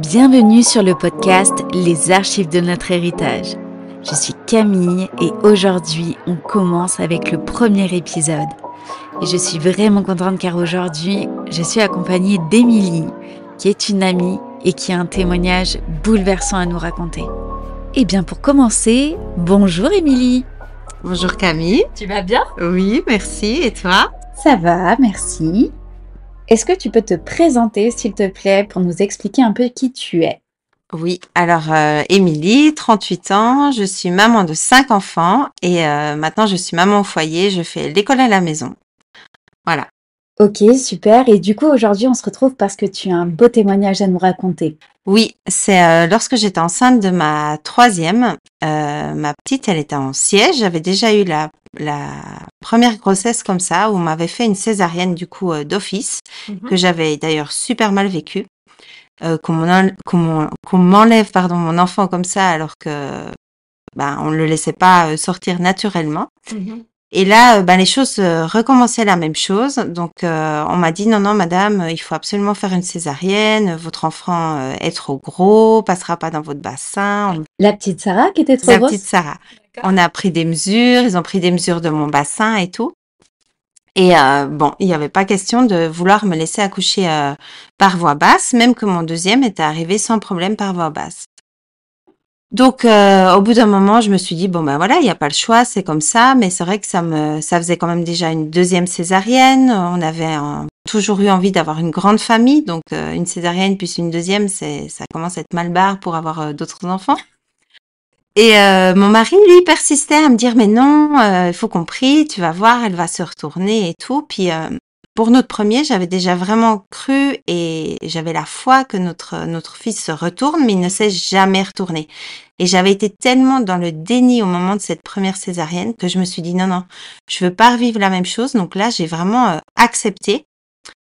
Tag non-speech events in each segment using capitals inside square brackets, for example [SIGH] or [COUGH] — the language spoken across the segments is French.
Bienvenue sur le podcast Les archives de notre héritage. Je suis Camille et aujourd'hui on commence avec le premier épisode. Et je suis vraiment contente car aujourd'hui je suis accompagnée d'Émilie, qui est une amie et qui a un témoignage bouleversant à nous raconter. Et bien pour commencer, bonjour Émilie. Bonjour Camille. Tu vas bien? Oui, merci. Et toi? Ça va, merci. Est-ce que tu peux te présenter, s'il te plaît, pour nous expliquer un peu qui tu es? Oui, alors euh, Émilie, 38 ans, je suis maman de 5 enfants et euh, maintenant je suis maman au foyer, je fais l'école à la maison. Voilà. Ok, super. Et du coup, aujourd'hui, on se retrouve parce que tu as un beau témoignage à nous raconter. Oui, c'est euh, lorsque j'étais enceinte de ma troisième, euh, ma petite, elle était en siège. J'avais déjà eu la, la première grossesse comme ça, où on m'avait fait une césarienne du coup euh, d'office, que j'avais d'ailleurs super mal vécu. Euh, qu'on m'en- qu'on m'en- qu'on m'enlève pardon mon enfant comme ça alors que ben on le laissait pas euh, sortir naturellement. Et là, ben, les choses euh, recommençaient la même chose. Donc, euh, on m'a dit non, non, madame, il faut absolument faire une césarienne. Votre enfant euh, est trop gros, passera pas dans votre bassin. On- La petite Sarah qui était trop La grosse petite Sarah. On a pris des mesures, ils ont pris des mesures de mon bassin et tout. Et euh, bon, il n'y avait pas question de vouloir me laisser accoucher euh, par voie basse, même que mon deuxième était arrivé sans problème par voie basse. Donc, euh, au bout d'un moment, je me suis dit bon ben voilà, il n'y a pas le choix, c'est comme ça. Mais c'est vrai que ça me, ça faisait quand même déjà une deuxième césarienne. On avait toujours eu envie d'avoir une grande famille, donc euh, une césarienne puis une deuxième, c'est, ça commence à être mal barre pour avoir euh, d'autres enfants. Et euh, mon mari, lui, persistait à me dire mais non, euh, il faut qu'on prie, tu vas voir, elle va se retourner et tout. Puis pour notre premier, j'avais déjà vraiment cru et j'avais la foi que notre notre fils se retourne, mais il ne s'est jamais retourné. Et j'avais été tellement dans le déni au moment de cette première césarienne que je me suis dit non non, je veux pas revivre la même chose. Donc là, j'ai vraiment euh, accepté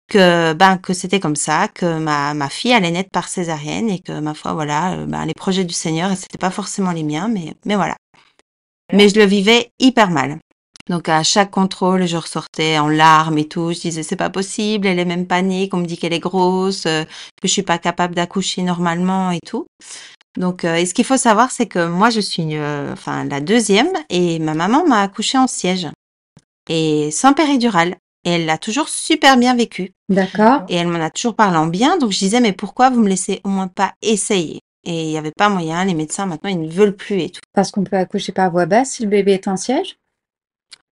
que ben que c'était comme ça, que ma ma fille allait naître par césarienne et que ma foi voilà, euh, ben, les projets du Seigneur, c'était pas forcément les miens, mais mais voilà. Mais je le vivais hyper mal. Donc à chaque contrôle, je ressortais en larmes et tout. Je disais c'est pas possible, elle est même pas née, qu'on me dit qu'elle est grosse, euh, que je suis pas capable d'accoucher normalement et tout. Donc euh, et ce qu'il faut savoir, c'est que moi je suis euh, enfin la deuxième et ma maman m'a accouché en siège et sans péridurale. Et elle l'a toujours super bien vécu. D'accord. Et elle m'en a toujours parlé en bien. Donc je disais, mais pourquoi vous me laissez au moins pas essayer? Et il n'y avait pas moyen. Les médecins, maintenant, ils ne veulent plus et tout. Parce qu'on peut accoucher par voie basse si le bébé est en siège?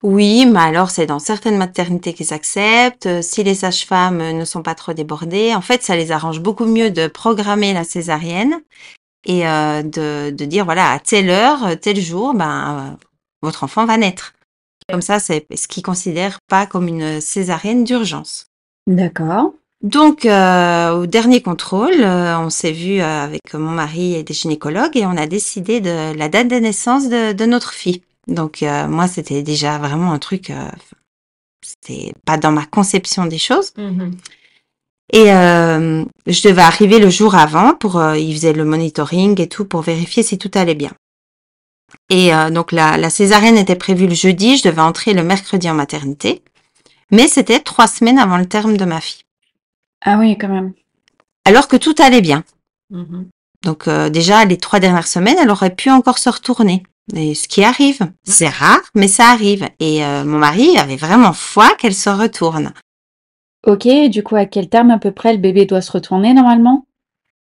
Oui, mais alors c'est dans certaines maternités qu'ils acceptent. Euh, Si les sages-femmes euh, ne sont pas trop débordées, en fait, ça les arrange beaucoup mieux de programmer la césarienne et euh, de, de dire, voilà, à telle heure, euh, tel jour, ben, euh, votre enfant va naître. Comme ça, c'est ce qu'ils considèrent pas comme une césarienne d'urgence. D'accord. Donc, euh, au dernier contrôle, euh, on s'est vu euh, avec mon mari et des gynécologues et on a décidé de la date de naissance de, de notre fille. Donc, euh, moi, c'était déjà vraiment un truc, euh, c'était pas dans ma conception des choses. Et euh, je devais arriver le jour avant pour, euh, ils faisaient le monitoring et tout pour vérifier si tout allait bien. Et euh, donc la, la césarienne était prévue le jeudi, je devais entrer le mercredi en maternité, mais c'était trois semaines avant le terme de ma fille Ah oui, quand même. alors que tout allait bien. Donc euh, déjà, les trois dernières semaines, elle aurait pu encore se retourner. Et ce qui arrive, c'est rare, mais ça arrive. Et euh, mon mari avait vraiment foi qu'elle se retourne. Ok, du coup, à quel terme à peu près le bébé doit se retourner normalement?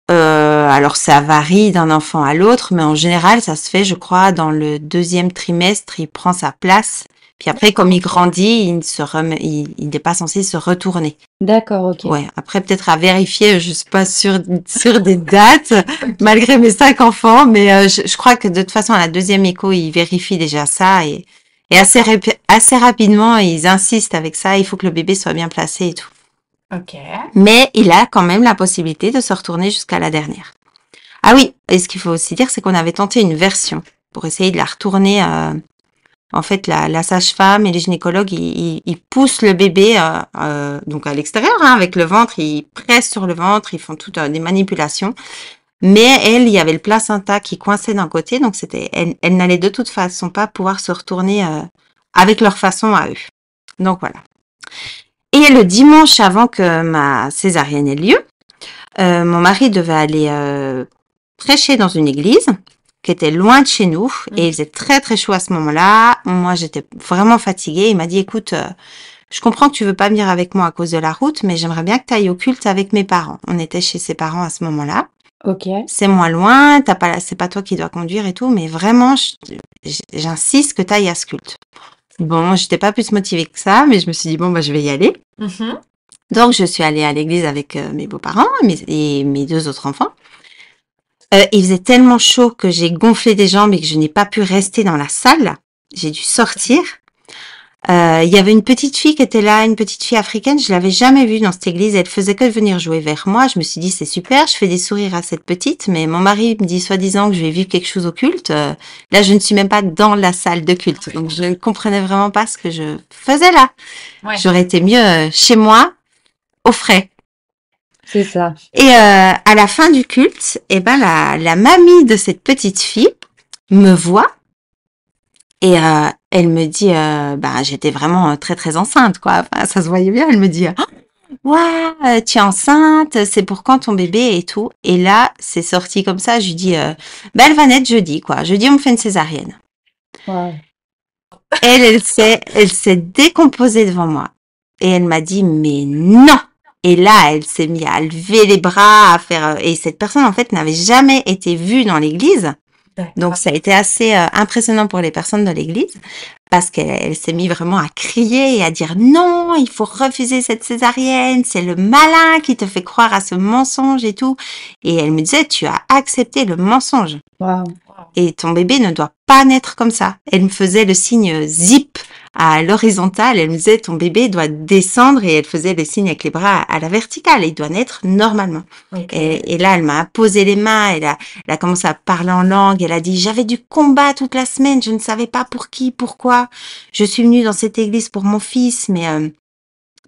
Euh, alors ça varie d'un enfant à l'autre, mais en général, ça se fait, je crois, dans le deuxième trimestre, il prend sa place. Puis après, comme il grandit, il se remet, il, il n'est pas censé se retourner. D'accord, ok. Ouais. Après, peut-être à vérifier, je suis pas sûre sur des dates, [LAUGHS] malgré mes cinq enfants, mais euh, je, je crois que de toute façon, à la deuxième écho, ils vérifient déjà ça et, et assez, assez rapidement, ils insistent avec ça. Il faut que le bébé soit bien placé et tout. Ok. Mais il a quand même la possibilité de se retourner jusqu'à la dernière. Ah oui, et ce qu'il faut aussi dire, c'est qu'on avait tenté une version pour essayer de la retourner. euh, en fait, la, la sage-femme et les gynécologues, ils, ils- ils poussent le bébé euh, euh, donc à l'extérieur, hein, avec le ventre, ils pressent sur le ventre, ils font toutes euh, des manipulations. Mais elle, il y avait le placenta qui coinçait d'un côté, donc c'était, elle, elle n'allait de toute façon pas pouvoir se retourner euh, avec leur façon à eux. Donc voilà. Et le dimanche avant que ma césarienne ait lieu, euh, mon mari devait aller prêcher dans une église qui était loin de chez nous Mhm. et il faisait très très chaud à ce moment-là. Moi, j'étais vraiment fatiguée. Il m'a dit, écoute, euh, je comprends que tu veux pas venir avec moi à cause de la route, mais j'aimerais bien que tu ailles au culte avec mes parents. On était chez ses parents à ce moment-là. Ok. C'est moins loin, t'as pas, c'est pas toi qui dois conduire et tout, mais vraiment, j'insiste que tu ailles à ce culte. Bon, j'étais pas plus motivée que ça, mais je me suis dit, bon, bah, je vais y aller. Mhm. Donc, je suis allée à l'église avec euh, mes beaux-parents mes- et mes deux autres enfants. Euh, il faisait tellement chaud que j'ai gonflé des jambes et que je n'ai pas pu rester dans la salle. J'ai dû sortir. Euh, Il y avait une petite fille qui était là, une petite fille africaine. Je l'avais jamais vue dans cette église. Elle faisait que venir jouer vers moi. Je me suis dit, c'est super. Je fais des sourires à cette petite. Mais mon mari me dit soi-disant que je vais vivre quelque chose au culte. Euh, là, je ne suis même pas dans la salle de culte. Donc, je ne comprenais vraiment pas ce que je faisais là. Ouais. J'aurais été mieux euh, chez moi, au frais. C'est ça. Et euh, à la fin du culte, eh ben la, la mamie de cette petite fille me voit et euh, elle me dit, euh, bah j'étais vraiment très très enceinte quoi. Enfin, ça se voyait bien. Elle me dit, oh, ouais, euh, tu es enceinte, c'est pour quand ton bébé et tout? Et là, c'est sorti comme ça. Je lui dis, euh, bah elle va naître jeudi quoi. Jeudi on me fait une césarienne. Elle, elle s'est, elle s'est décomposée devant moi. Et elle m'a dit, mais non! Et là, elle s'est mise à lever les bras, à faire, euh, et cette personne, en fait, n'avait jamais été vue dans l'église. Donc, ça a été assez euh, impressionnant pour les personnes de l'église parce qu'elle elle s'est mise vraiment à crier et à dire non, il faut refuser cette césarienne, c'est le malin qui te fait croire à ce mensonge et tout. Et elle me disait, tu as accepté le mensonge Wow. et ton bébé ne doit pas naître comme ça. Elle me faisait le signe zip à l'horizontale, elle me disait ton bébé doit descendre et elle faisait le signe avec les bras à la verticale, il doit naître normalement. Et, et là, elle m'a posé les mains, elle a, elle a commencé à parler en langue, elle a dit j'avais du combat toute la semaine, je ne savais pas pour qui, pourquoi. Je suis venue dans cette église pour mon fils, mais euh,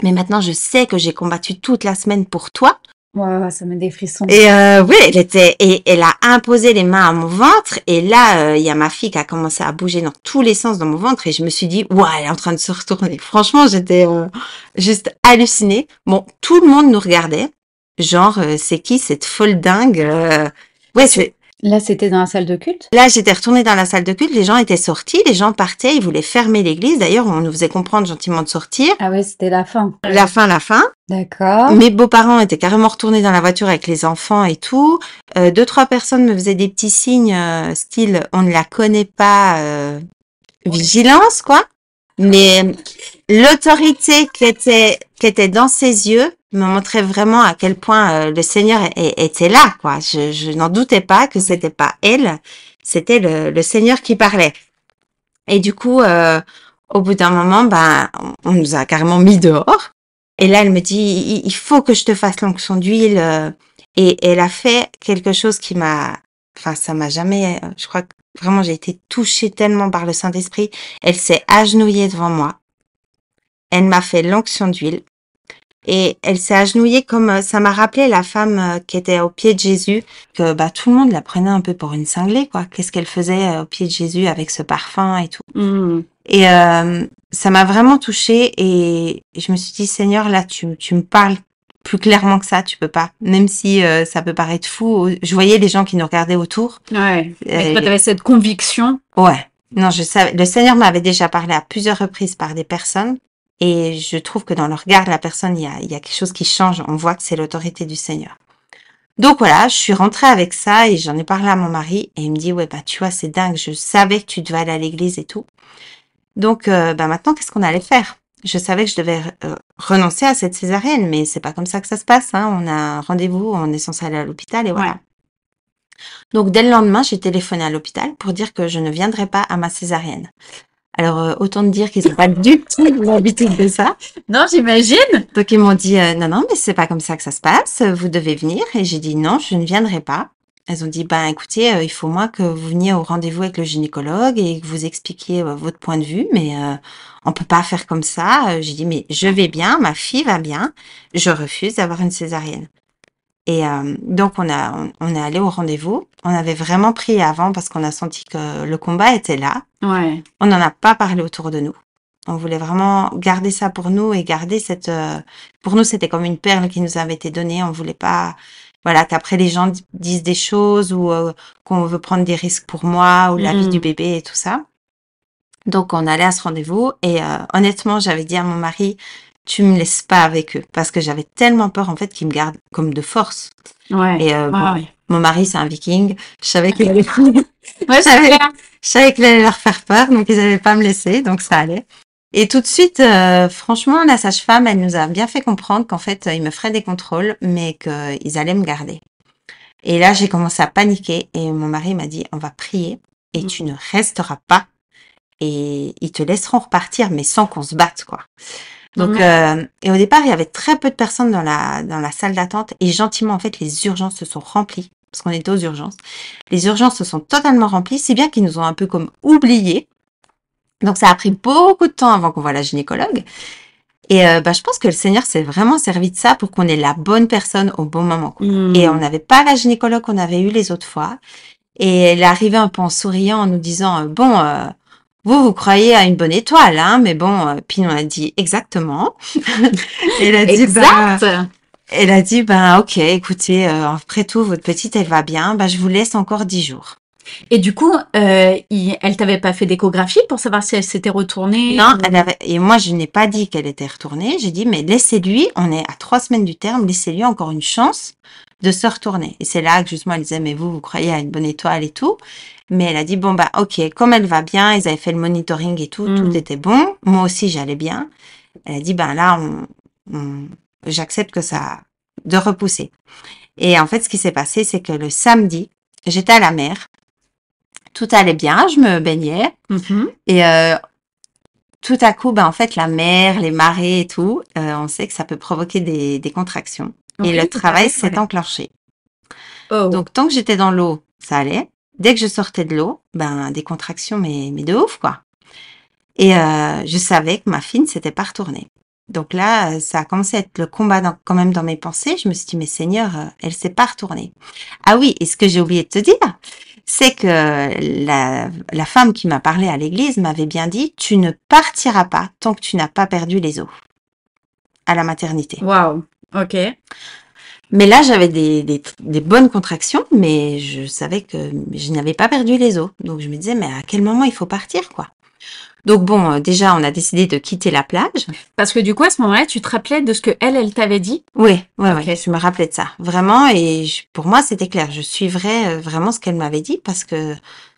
mais maintenant je sais que j'ai combattu toute la semaine pour toi. Wow, ça met des frissons. Et euh, oui, elle était et elle a imposé les mains à mon ventre et là euh, il y a ma fille qui a commencé à bouger dans tous les sens dans mon ventre et je me suis dit ouais, elle est en train de se retourner. Franchement, j'étais euh, juste hallucinée. Bon, tout le monde nous regardait. Genre euh, c'est qui cette folle dingue euh, Ouais, c'est Là, c'était dans la salle de culte? Là, j'étais retournée dans la salle de culte, les gens étaient sortis, les gens partaient, ils voulaient fermer l'église. D'ailleurs, on nous faisait comprendre gentiment de sortir. Ah ouais, c'était la fin. La fin, la fin. D'accord. Mes beaux-parents étaient carrément retournés dans la voiture avec les enfants et tout. Euh, deux, trois personnes me faisaient des petits signes, euh, style on ne la connaît pas, euh, vigilance, quoi. Mais l'autorité qui était, qui était dans ses yeux me montrait vraiment à quel point euh, le Seigneur était là, quoi. Je, je n'en doutais pas que c'était pas elle, c'était le, le Seigneur qui parlait. Et du coup, euh, au bout d'un moment, ben, on- nous a carrément mis dehors. Et là, elle me dit, il faut que je te fasse l'onction d'huile. euh. Et elle a fait quelque chose qui m'a, enfin, ça m'a jamais, euh, je crois que vraiment j'ai été touchée tellement par le Saint-Esprit. Elle s'est agenouillée devant moi. Elle m'a fait l'onction d'huile. Et elle s'est agenouillée comme, euh, ça m'a rappelé la femme euh, qui était au pied de Jésus, que bah, tout le monde la prenait un peu pour une cinglée, quoi. Qu'est-ce qu'elle faisait euh, au pied de Jésus avec ce parfum et tout. Hmm. Et euh, ça m'a vraiment touchée et je me suis dit Seigneur là tu, tu me parles plus clairement que ça tu peux pas même si euh, ça peut paraître fou je voyais les gens qui nous regardaient autour Ouais. Euh, toi, t'avais cette conviction? ouais non je savais le Seigneur m'avait déjà parlé à plusieurs reprises par des personnes et je trouve que dans le regard de la personne il y a, il y a quelque chose qui change on voit que c'est l'autorité du Seigneur donc voilà, je suis rentrée avec ça et j'en ai parlé à mon mari et il me dit ouais bah tu vois c'est dingue, je savais que tu devais aller à l'église et tout. Donc euh, bah maintenant qu'est-ce qu'on allait faire? Je savais que je devais euh, renoncer à cette césarienne, mais c'est pas comme ça que ça se passe. Hein. On a un rendez-vous, on est censé aller à l'hôpital et voilà. Ouais. Donc dès le lendemain, j'ai téléphoné à l'hôpital pour dire que je ne viendrai pas à ma césarienne. Alors euh, autant te dire qu'ils n'ont pas du tout [LAUGHS] l'habitude de ça. Non, j'imagine. Donc ils m'ont dit euh, non non mais c'est pas comme ça que ça se passe, vous devez venir et j'ai dit non, je ne viendrai pas. Elles ont dit ben écoutez, euh, il faut moins que vous veniez au rendez-vous avec le gynécologue et que vous expliquiez euh, votre point de vue mais euh, on peut pas faire comme ça. J'ai dit mais je vais bien, ma fille va bien, je refuse d'avoir une césarienne. Et euh, donc on a on, on est allé au rendez-vous, on avait vraiment pris avant parce qu'on a senti que le combat était là. Ouais. On n'en a pas parlé autour de nous. On voulait vraiment garder ça pour nous et garder cette. euh, pour nous, c'était comme une perle qui nous avait été donnée. On voulait pas. voilà, qu'après les gens di- disent des choses ou euh, qu'on veut prendre des risques pour moi ou la vie Mhm. du bébé et tout ça. Donc on allait à ce rendez-vous et euh, honnêtement, j'avais dit à mon mari, tu me laisses pas avec eux parce que j'avais tellement peur en fait qu'ils me gardent comme de force. Ouais. Et euh, Ouais, bon, ouais. mon mari c'est un viking, je savais qu'il allait, [LAUGHS] Ouais, [LAUGHS] je savais qu'il allait leur faire peur, donc ils allaient pas me laisser, donc ça allait. Et tout de suite, euh, franchement, la sage-femme, elle nous a bien fait comprendre qu'en fait, euh, ils me feraient des contrôles, mais qu'ils allaient me garder. Et là, j'ai commencé à paniquer et mon mari m'a dit, on va prier et Mm. tu ne resteras pas et ils te laisseront repartir, mais sans qu'on se batte, quoi. Donc, Mhm. euh, et au départ, il y avait très peu de personnes dans la, dans la salle d'attente et gentiment, en fait, les urgences se sont remplies parce qu'on était aux urgences. Les urgences se sont totalement remplies, si bien qu'ils nous ont un peu comme oubliés. Donc, ça a pris beaucoup de temps avant qu'on voit la gynécologue. Et euh, bah, je pense que le Seigneur s'est vraiment servi de ça pour qu'on ait la bonne personne au bon moment. quoi. Mm. Et on n'avait pas la gynécologue qu'on avait eue les autres fois. Et elle est arrivée un peu en souriant en nous disant, euh, bon, euh, vous, vous croyez à une bonne étoile, hein, mais bon, euh, puis on a dit exactement. [LAUGHS] elle a dit, bah, Exact. elle a dit, ben, ok, écoutez, euh, après tout, votre petite, elle va bien, bah, je vous laisse encore dix jours. Et du coup, euh, il- elle t'avait pas fait d'échographie pour savoir si elle s'était retournée Non, ou- elle avait, et moi, je n'ai pas dit qu'elle était retournée. J'ai dit, mais laissez-lui, on est à trois semaines du terme, laissez-lui encore une chance de se retourner. Et c'est là que justement, elle disait, mais vous, vous croyez à une bonne étoile et tout. Mais elle a dit, bon, bah, ok, comme elle va bien, ils avaient fait le monitoring et tout, Mm. tout était bon. Moi aussi, j'allais bien. Elle a dit, ben là, on, on- j'accepte que ça, de repousser. Et en fait, ce qui s'est passé, c'est que le samedi, j'étais à la mer. Tout allait bien, je me baignais. Mhm. Et euh, tout à coup, ben, en fait, la mer, les marées et tout, euh, on sait que ça peut provoquer des, des contractions. Et le travail s'est ouais. enclenché. Oh. Donc, tant que j'étais dans l'eau, ça allait. Dès que je sortais de l'eau, ben, des contractions, mais, mais de ouf, quoi. Et euh, je savais que ma fille ne s'était pas retournée. Donc là, ça a commencé à être le combat dans- quand même dans mes pensées. Je me suis dit, mais Seigneur, euh, elle s'est pas retournée. Ah oui, et ce que j'ai oublié de te dire, c'est que la, la femme qui m'a parlé à l'église m'avait bien dit, tu ne partiras pas tant que tu n'as pas perdu les os à la maternité. Waouh. Ok. Mais là, j'avais des, des, des bonnes contractions, mais je savais que je n'avais pas perdu les os. Donc, je me disais, mais à quel moment il faut partir, quoi? Donc, bon, euh, déjà, on a décidé de quitter la plage. Parce que du coup, à ce moment-là, tu te rappelais de ce que elle, elle t'avait dit? Oui, ouais, Ok. ouais, je me rappelais de ça. Vraiment, et je- pour moi, c'était clair. Je suivrais euh, vraiment ce qu'elle m'avait dit parce que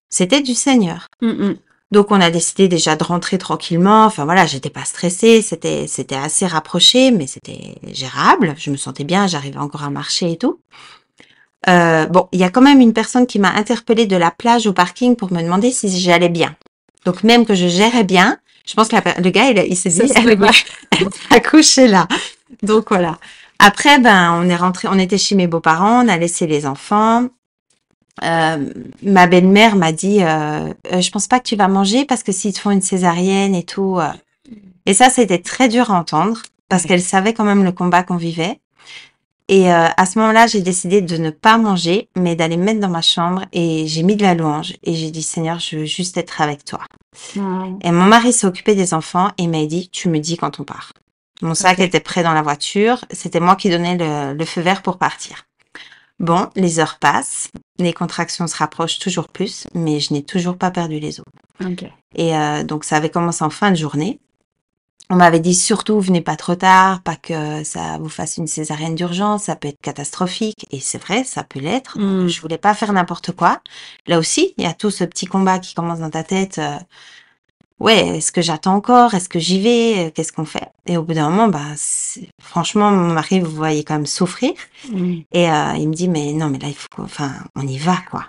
c'était du Seigneur. Mm, Donc, on a décidé déjà de rentrer tranquillement. Enfin, voilà, j'étais pas stressée. C'était, c'était assez rapproché, mais c'était gérable. Je me sentais bien. J'arrivais encore à marcher et tout. Euh, bon, il y a quand même une personne qui m'a interpellée de la plage au parking pour me demander si j'allais bien. Donc, même que je gérais bien, je pense que la le gars, il, il s'est dit, elle va, [LAUGHS] elle va accoucher là. Donc, voilà. Après, ben, on est rentré, on était chez mes beaux-parents, on a laissé les enfants. Euh, ma belle-mère m'a dit, euh, Euh, je pense pas que tu vas manger parce que s'ils te font une césarienne et tout. euh. Et ça, c'était très dur à entendre parce Ouais. qu'elle savait quand même le combat qu'on vivait. Et euh, à ce moment-là, j'ai décidé de ne pas manger, mais d'aller me mettre dans ma chambre et j'ai mis de la louange et j'ai dit Seigneur, je veux juste être avec toi. mm. Et mon mari s'est occupé des enfants et m'a dit, tu me dis quand on part. Mon sac était prêt dans la voiture. C'était moi qui donnais le, le feu vert pour partir. Bon, les heures passent. Les contractions se rapprochent toujours plus, mais je n'ai toujours pas perdu les os. Ok. Et euh, donc, ça avait commencé en fin de journée. On m'avait dit surtout, venez pas trop tard, pas que ça vous fasse une césarienne d'urgence, ça peut être catastrophique. Et c'est vrai, ça peut l'être. Mm. Je voulais pas faire n'importe quoi. Là aussi, il y a tout ce petit combat qui commence dans ta tête. euh, ouais, est-ce que j'attends encore? Est-ce que j'y vais? Qu'est-ce qu'on fait? Et au bout d'un moment, bah, franchement, mon mari, vous voyez quand même souffrir. Et euh, il me dit, mais non, mais là, il faut, qu'on- enfin, on y va, quoi.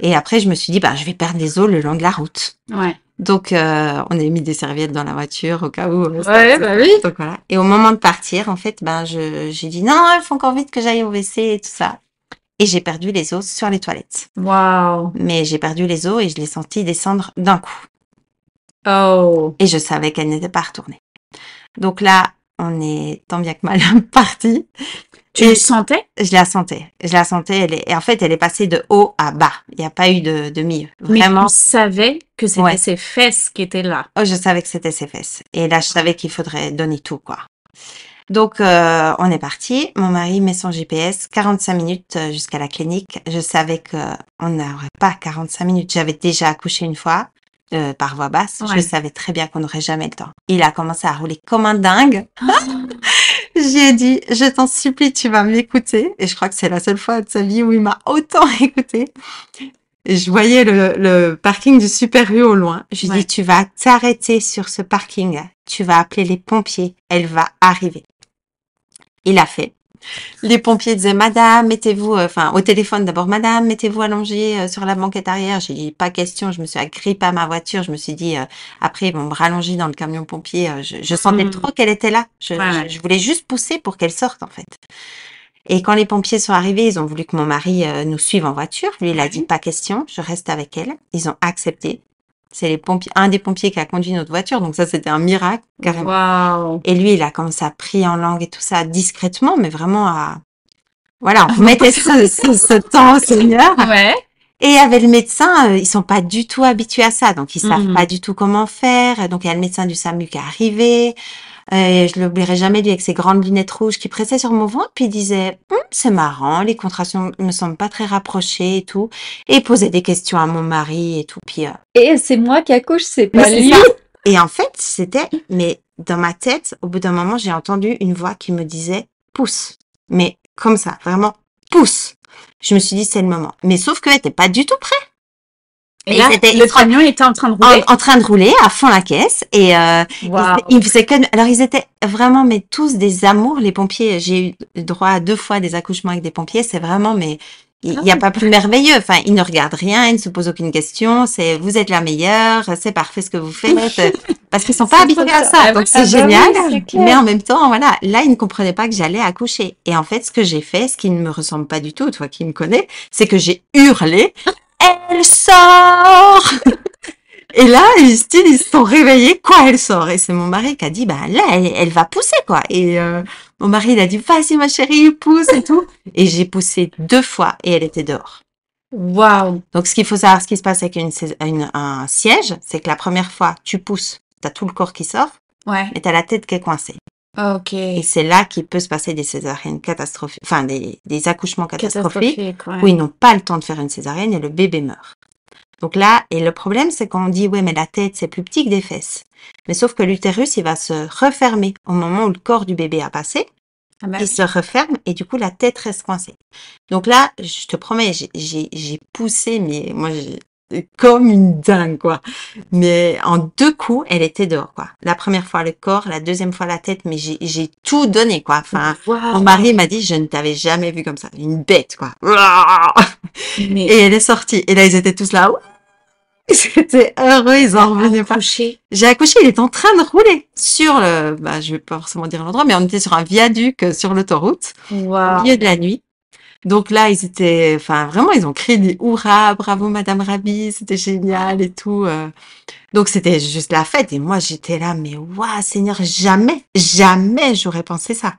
Et après, je me suis dit, bah, je vais perdre les os le long de la route. Ouais. Donc, euh, on a mis des serviettes dans la voiture au cas où. euh, Ouais, bah oui. Donc voilà. Et au moment de partir, en fait, ben, je, j'ai dit, non, il faut encore vite que j'aille au WC et tout ça. Et j'ai perdu les os sur les toilettes. Waouh. Mais j'ai perdu les os et je l'ai senti descendre d'un coup. Oh. Et je savais qu'elle n'était pas retournée. Donc là, on est tant bien que mal [LAUGHS] parti. Tu Et le sentais? je la sentais. Je la sentais. Elle est, et en fait, elle est passée de haut à bas. Il n'y a pas eu de, de milieu. Vraiment. Mais tu savais que c'était Ouais. ses fesses qui étaient là. Oh, je savais que c'était ses fesses. Et là, je savais qu'il faudrait donner tout, quoi. Donc, euh, on est parti. Mon mari met son GPS, 45 minutes euh, jusqu'à la clinique. Je savais que on n'aurait pas 45 minutes. J'avais déjà accouché une fois euh, par voie basse. Je savais très bien qu'on n'aurait jamais le temps. Il a commencé à rouler comme un dingue. [LAUGHS] J'ai dit, je t'en supplie, tu vas m'écouter. Et je crois que c'est la seule fois de sa vie où il m'a autant [LAUGHS] écouté. Et je voyais le, le parking du Super U au loin. Je lui Ouais. dit, tu vas t'arrêter sur ce parking. Tu vas appeler les pompiers. Elle va arriver. Il a fait. Les pompiers disaient, Madame, mettez-vous, euh, enfin, au téléphone d'abord, Madame, mettez-vous allongée euh, sur la banquette arrière. J'ai dit, pas question. Je me suis agrippée à ma voiture. Je me suis dit, euh, après, ils vont me rallonger dans le camion pompier. Euh, je, je sentais Mhm. trop qu'elle était là. Je, Ouais, ouais. je- je voulais juste pousser pour qu'elle sorte, en fait. Et quand les pompiers sont arrivés, ils ont voulu que mon mari euh, nous suive en voiture. Lui, il a dit, pas question. Je reste avec elle. Ils ont accepté. C'est les pompiers, un des pompiers qui a conduit notre voiture. Donc ça, c'était un miracle, carrément. Waouh. Et lui, il a commencé à prier en langue et tout ça discrètement, mais vraiment à, voilà, on ce, ce, ce temps au Seigneur. Ouais. Et avec le médecin, euh, ils sont pas du tout habitués à ça, donc ils savent Mhm. pas du tout comment faire. Donc il y a le médecin du SAMU qui est arrivé. Je l'oublierai jamais, lui, avec ses grandes lunettes rouges qui pressaient sur mon ventre, puis il disait, Hum, c'est marrant, les contractions me semblent pas très rapprochées et tout. Et il posait des questions à mon mari et tout. Puis, euh, Et c'est moi qui accouche, c'est pas lui. Et en fait, c'était, mais dans ma tête, au bout d'un moment, j'ai entendu une voix qui me disait pousse. Mais comme ça, vraiment pousse. Je me suis dit c'est le moment. Mais sauf qu'elle était pas du tout prêt. Et Et là, le camion était en train de rouler. En, en train de rouler à fond la caisse et euh, ils, ils faisaient que alors ils étaient vraiment mais tous des amours les pompiers. J'ai eu droit à deux fois des accouchements avec des pompiers. C'est vraiment mais il n'y a pas plus merveilleux. Enfin, ils ne regardent rien, ils ne se posent aucune question. C'est vous êtes la meilleure, c'est parfait ce que vous faites. [LAUGHS] Parce qu'ils sont pas habitués à ça. Ah donc c'est ah bah génial. mais en même temps, voilà, là, ils ne comprenaient pas que j'allais accoucher. Et en fait, ce que j'ai fait, ce qui ne me ressemble pas du tout, toi qui me connais, c'est que j'ai hurlé, elle sort! Et là, ils, style, ils se sont réveillés, quoi, elle sort? Et c'est mon mari qui a dit, bah là, elle, elle va pousser, quoi. Et euh, mon mari, il a dit, vas-y, ma chérie, pousse et tout. Et j'ai poussé deux fois et elle était dehors. Waouh. Donc, ce qu'il faut savoir, ce qui se passe avec une- un siège, c'est que la première fois, tu pousses, t'as tout le corps qui sort, Ouais. mais t'as la tête qui est coincée. Ok. Et c'est là qu'il peut se passer des césariennes catastrophiques, enfin, des, des accouchements catastrophiques Catastrophique, ouais. où ils n'ont pas le temps de faire une césarienne et le bébé meurt. Donc là, et le problème, c'est qu'on dit, ouais, mais la tête, c'est plus petit que des fesses. Mais sauf que l'utérus, il va se refermer au moment où le corps du bébé a passé. Ah bah il oui. se referme et du coup, la tête reste coincée. Donc là, je te promets, j'ai- poussé, mais moi, comme une dingue, quoi. Mais en deux coups, elle était dehors, quoi. La première fois, le corps, la deuxième fois, la tête, mais j'ai j'ai tout donné, quoi. Enfin, mon mari m'a dit, je ne t'avais jamais vu comme ça. Une bête, quoi. Mais Et elle est sortie. Et là, ils étaient tous là. [LAUGHS] Étaient heureux, ils en revenaient pas. accouché. J'ai accouché, il est en train de rouler sur le, bah, je vais pas forcément dire l'endroit, mais on était sur un viaduc euh, sur l'autoroute, au Waouh. milieu de la nuit. Donc là, ils étaient, enfin, vraiment, ils ont crié des hurrahs, bravo Madame Rabi, c'était génial et tout. euh. Donc c'était juste la fête. Et moi, j'étais là, mais waouh, Seigneur, jamais, jamais j'aurais pensé ça.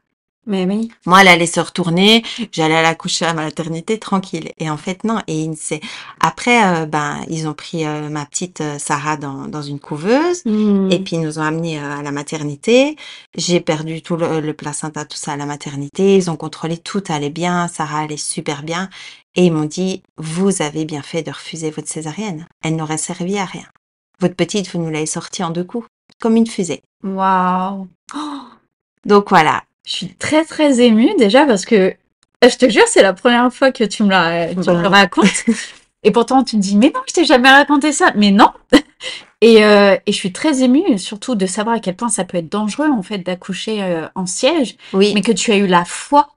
Mais oui. Moi, elle allait se retourner, j'allais à la coucher à ma maternité tranquille. Et en fait, non. Et il s'est- après, euh, ben, ils ont pris euh, ma petite euh, Sarah dans, dans une couveuse. Hmm. Et puis, ils nous ont amenés euh, à la maternité. J'ai perdu tout le, le placenta, tout ça à la maternité. Ils ont contrôlé, tout allait bien. Sarah allait super bien. Et ils m'ont dit, vous avez bien fait de refuser votre césarienne. Elle n'aurait servi à rien. Votre petite, vous nous l'avez sortie en deux coups, comme une fusée. Waouh. Donc voilà. Je suis très très émue déjà parce que euh, je te jure, c'est la première fois que tu me la tu me le racontes. [LAUGHS] Et pourtant, tu me dis, mais non, je t'ai jamais raconté ça. Mais non. [LAUGHS] Et, euh, et je suis très émue, surtout de savoir à quel point ça peut être dangereux, en fait, d'accoucher euh, en siège, Oui. mais que tu as eu la foi.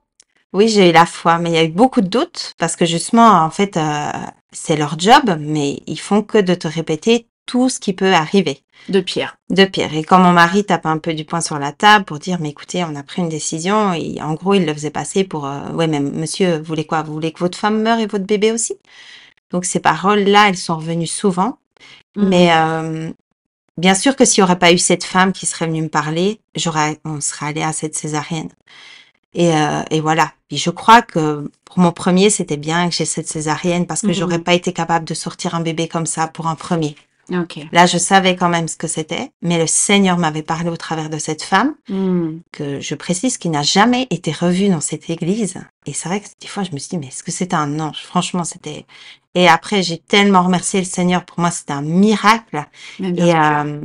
Oui, j'ai eu la foi, mais il y a eu beaucoup de doutes parce que justement, en fait, euh, c'est leur job, mais ils font que de te répéter tout ce qui peut arriver De pire. de pire. Et quand mon mari tape un peu du poing sur la table pour dire, mais écoutez, on a pris une décision, et en gros, il le faisait passer pour, euh, ouais, mais monsieur, vous voulez quoi? Vous voulez que votre femme meure et votre bébé aussi? Donc ces paroles-là, elles sont revenues souvent. Mhm. Mais euh, bien sûr que s'il n'y aurait pas eu cette femme qui serait venue me parler, j'aurais, on serait allé à cette césarienne. Et, euh, et voilà. Puis je crois que pour mon premier, c'était bien que j'ai cette césarienne parce que Mhm. j'aurais pas été capable de sortir un bébé comme ça pour un premier. Ok. Là, je savais quand même ce que c'était, mais le Seigneur m'avait parlé au travers de cette femme, Hmm. que je précise qui n'a jamais été revue dans cette église. Et c'est vrai que des fois, je me suis dit, mais est-ce que c'était un ange? Franchement, c'était... Et après, j'ai tellement remercié le Seigneur. Pour moi, c'était un miracle. Bien Et, euh,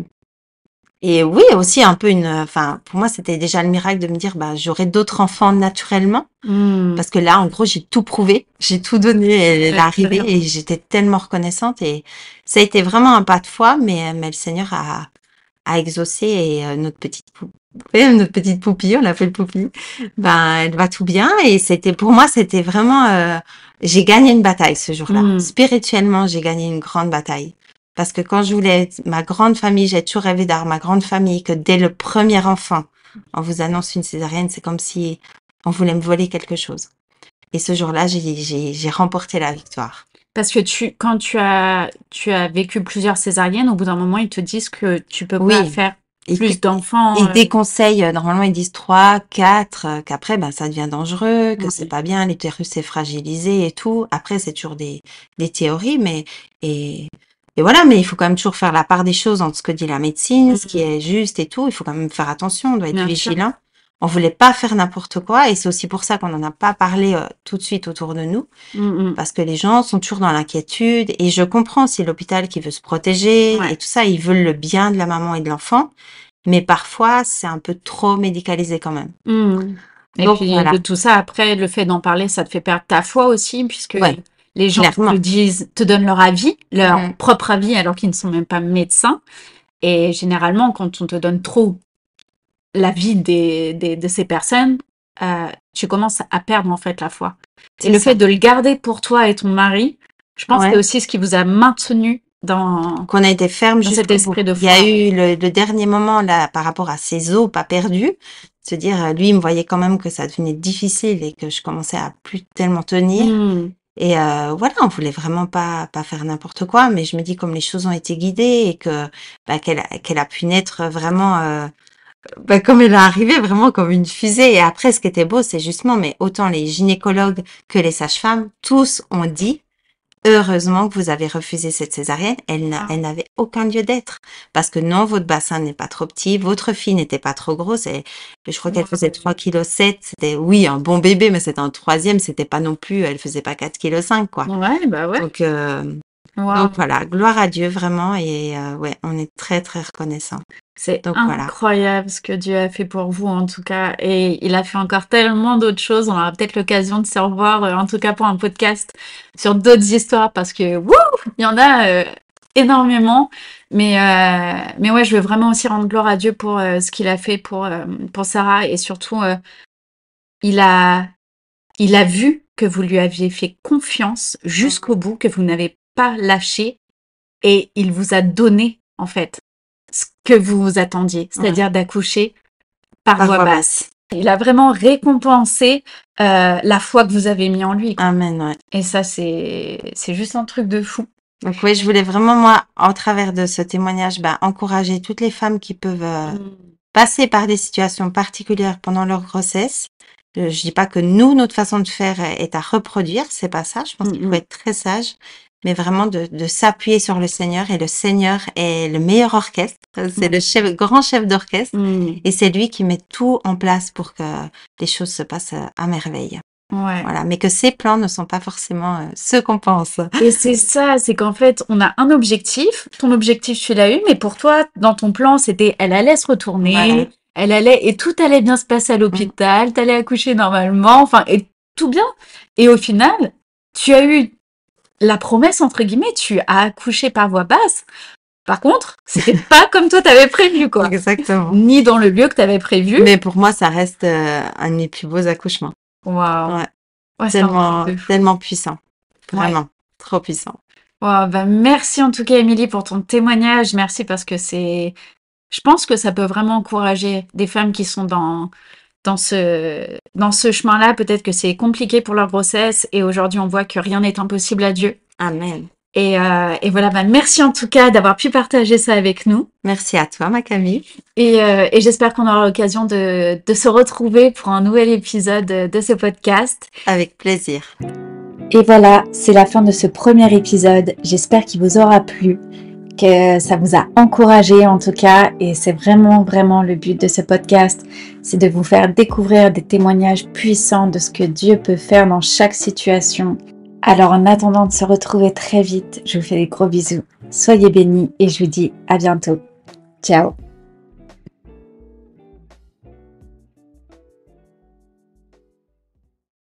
et oui, aussi un peu une... Enfin, pour moi, c'était déjà le miracle de me dire, bah, j'aurai d'autres enfants naturellement. Hmm. Parce que là, en gros, j'ai tout prouvé, j'ai tout donné, elle est Ouais, arrivée très bien. et j'étais tellement reconnaissante et ça a été vraiment un pas de foi, mais, mais le Seigneur a, a exaucé et euh, notre petite pou- ouais, notre petite poupille, on l'appelle poupille, ben elle va tout bien et c'était pour moi c'était vraiment euh, j'ai gagné une bataille ce jour-là. Mm. Spirituellement, j'ai gagné une grande bataille. Parce que quand je voulais ma grande famille, j'ai toujours rêvé d'avoir ma grande famille, que dès le premier enfant, on vous annonce une césarienne, c'est comme si on voulait me voler quelque chose. Et ce jour-là, j'ai, remporté la victoire. Parce que tu, quand tu as, tu as vécu plusieurs césariennes, au bout d'un moment, ils te disent que tu peux Oui. pas faire Et plus d'enfants. Ils euh, déconseillent, euh, normalement ils disent 3, 4, euh, qu'après ben, ça devient dangereux, que Oui. c'est pas bien, l'utérus est fragilisé et tout. Après c'est toujours des, des théories, mais et, et voilà, mais il faut quand même toujours faire la part des choses entre ce que dit la médecine, ce qui Mhm. est juste et tout. Il faut quand même faire attention, on doit être Bien sûr. vigilant. On voulait pas faire n'importe quoi et c'est aussi pour ça qu'on n'en a pas parlé euh, tout de suite autour de nous mm, mm. parce que les gens sont toujours dans l'inquiétude et je comprends si l'hôpital qui veut se protéger Ouais. et tout ça, ils veulent le bien de la maman et de l'enfant, mais parfois c'est un peu trop médicalisé quand même. Mm. Et Donc, puis voilà. de tout ça, après, le fait d'en parler, ça te fait perdre ta foi aussi, puisque Ouais, les gens clairement. te disent, te donnent leur avis, leur Mhm. propre avis, alors qu'ils ne sont même pas médecins. Et généralement, quand on te donne trop l'avis des, des, de ces personnes, euh, tu commences à perdre en fait la foi. Et le fait de le garder pour toi et ton mari, je pense Ouais. que c'est aussi ce qui vous a maintenu dans. Qu'on a été ferme Dans cet esprit Il y a eu le, le dernier moment là par rapport à ses os pas perdus, se dire euh, lui il me voyait quand même que ça devenait difficile et que je commençais à plus tellement tenir. Mm. Et euh, voilà, on voulait vraiment pas pas faire n'importe quoi, mais je me dis comme les choses ont été guidées et que bah, qu'elle a, pu naître vraiment euh, bah, comme elle est arrivée, vraiment comme une fusée. Et après, ce qui était beau, c'est justement, mais autant les gynécologues que les sages-femmes, tous ont dit heureusement que vous avez refusé cette césarienne. Elle Ah. elle n'avait aucun lieu d'être parce que non, votre bassin n'est pas trop petit, votre fille n'était pas trop grosse. Et je crois qu'elle faisait 3 kg 7. C'était oui un bon bébé, mais c'était un troisième. C'était pas non plus, elle faisait pas 4 kg 5 quoi. Ouais, bah ouais. Donc, euh, Wow. donc voilà, gloire à Dieu vraiment et euh, ouais, on est très très reconnaissant. C'est voilà. incroyable ce que Dieu a fait pour vous en tout cas. Et il a fait encore tellement d'autres choses. On aura peut-être l'occasion de se revoir, euh, en tout cas pour un podcast, sur d'autres histoires parce que wouh, il y en a euh, énormément. Mais, euh, mais ouais, je veux vraiment aussi rendre gloire à Dieu pour ce qu'il a fait pour, pour Sarah. Et surtout, il, a, il a vu que vous lui aviez fait confiance jusqu'au bout, que vous n'avez pas lâché. Et il vous a donné, en fait, ce que vous vous attendiez, c'est-à-dire d'accoucher par, Par voie voie basse. Il a vraiment récompensé euh, la foi que vous avez mis en lui. quoi. Amen, ouais. Et ça, c'est c'est juste un truc de fou. Donc oui, je voulais vraiment moi, au travers de ce témoignage, bah, encourager toutes les femmes qui peuvent euh, passer par des situations particulières pendant leur grossesse. Euh, Je dis pas que nous, notre façon de faire est à reproduire, c'est pas ça. Je pense Mm, qu'il faut mm. être très sage, mais vraiment de, de s'appuyer sur le Seigneur. Et le Seigneur est le meilleur orchestre. C'est Mm. le chef, grand chef d'orchestre. Mm. Et c'est lui qui met tout en place pour que les choses se passent à merveille. Ouais. Voilà. Mais que ses plans ne sont pas forcément euh, ceux qu'on pense. Et c'est ça, c'est qu'en fait, on a un objectif. Ton objectif, tu l'as eu, mais pour toi, dans ton plan, c'était elle allait se retourner, Voilà. elle allait, et tout allait bien se passer à l'hôpital, t'allais accoucher normalement, enfin, et tout bien. Et au final, tu as eu la promesse, entre guillemets, tu as accouché par voie basse. Par contre, c'était [LAUGHS] pas comme toi t'avais prévu, quoi. Exactement. Ni dans le lieu que t'avais prévu. Mais pour moi, ça reste euh, un de mes plus beaux accouchements. Waouh. Ouais. Ouais, Tellement, tellement puissant. Ouais. Vraiment. Trop puissant. Wow, bah merci en tout cas, Émilie, pour ton témoignage. Merci parce que c'est, je pense que ça peut vraiment encourager des femmes qui sont dans, dans ce, dans ce chemin-là. Peut-être que c'est compliqué pour leur grossesse et aujourd'hui, on voit que rien n'est impossible à Dieu. Amen. Et, euh, et voilà, bah merci en tout cas d'avoir pu partager ça avec nous. Merci à toi, ma Camille. Et, euh, et j'espère qu'on aura l'occasion de, de se retrouver pour un nouvel épisode de ce podcast. Avec plaisir. Et voilà, c'est la fin de ce premier épisode. J'espère qu'il vous aura plu. Ça vous a encouragé en tout cas. Et c'est vraiment, vraiment le but de ce podcast. C'est de vous faire découvrir des témoignages puissants de ce que Dieu peut faire dans chaque situation. Alors en attendant de se retrouver très vite, je vous fais des gros bisous. Soyez bénis et je vous dis à bientôt. Ciao